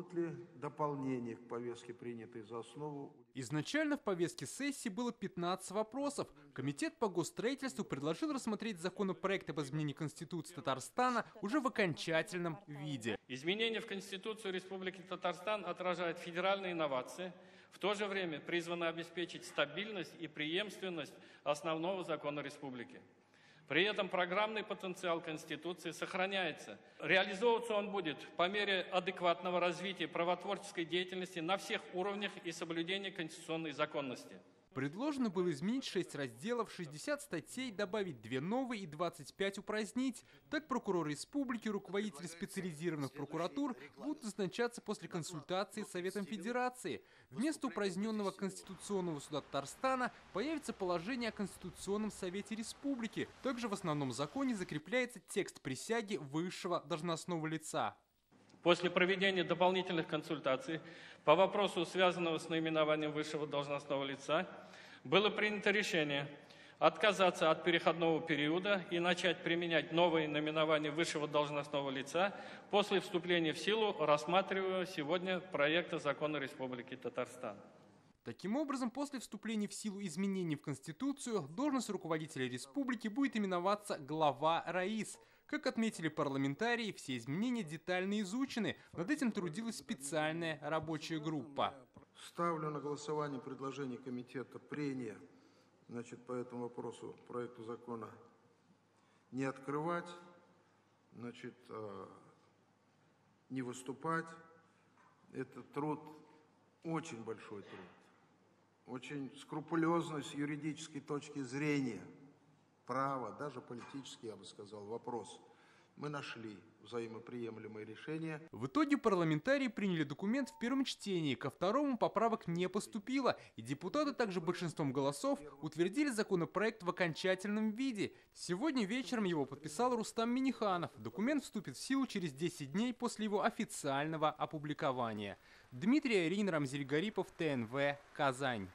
будут ли дополнения к повестке, принятой за основу. Изначально в повестке сессии было 15 вопросов. Комитет по госстроительству предложил рассмотреть законопроект об изменении Конституции Татарстана уже в окончательном виде. Изменения в Конституцию Республики Татарстан отражают федеральные инновации, в то же время призваны обеспечить стабильность и преемственность основного закона республики. При этом программный потенциал Конституции сохраняется. Реализовываться он будет по мере адекватного развития правотворческой деятельности на всех уровнях и соблюдения конституционной законности. Предложено было изменить 6 разделов, 60 статей, добавить 2 новые и 25 упразднить. Так прокурор республики, руководители специализированных прокуратур будут назначаться после консультации с Советом Федерации. Вместо упраздненного Конституционного суда Татарстана появится положение о Конституционном Совете Республики. Также в основном законе закрепляется текст присяги высшего должностного лица. После проведения дополнительных консультаций по вопросу, связанного с наименованием высшего должностного лица, было принято решение отказаться от переходного периода и начать применять новые наименования высшего должностного лица после вступления в силу рассматриваемого сегодня проекта закона Республики Татарстан. Таким образом, после вступления в силу изменений в Конституцию, должность руководителя республики будет именоваться глава РАИС. Как отметили парламентарии, все изменения детально изучены. Над этим трудилась специальная рабочая группа. Ставлю на голосование предложение комитета прения значит, по этому вопросу, проекту закона, не открывать, значит, э, не выступать. Это труд, очень большой труд очень скрупулезно с юридической точки зрения, право, даже политический, я бы сказал, вопрос. Мы нашли взаимоприемлемое решение. В итоге парламентарии приняли документ в первом чтении, ко второму поправок не поступило, и депутаты также большинством голосов утвердили законопроект в окончательном виде. Сегодня вечером его подписал Рустам Миниханов. Документ вступит в силу через 10 дней после его официального опубликования. Дмитрий Арин, Рамзель Гарипов, ТНВ, Казань.